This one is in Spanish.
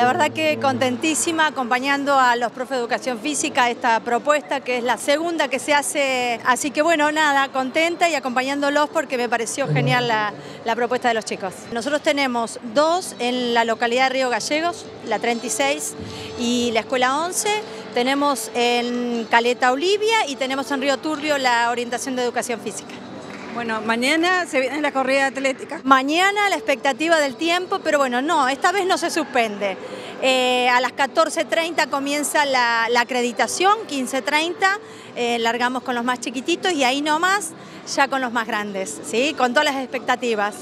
La verdad que contentísima acompañando a los profes de educación física esta propuesta que es la segunda que se hace. Así que bueno, nada, contenta y acompañándolos porque me pareció genial la, la propuesta de los chicos. Nosotros tenemos dos en la localidad de Río Gallegos, la 36 y la escuela 11. Tenemos en Caleta Olivia y tenemos en Río Turbio la orientación de educación física. Bueno, mañana se viene la corrida atlética. Mañana la expectativa del tiempo, pero bueno, no, esta vez no se suspende. Eh, a las 14.30 comienza la, la acreditación, 15.30, eh, largamos con los más chiquititos y ahí nomás ya con los más grandes, ¿sí? con todas las expectativas.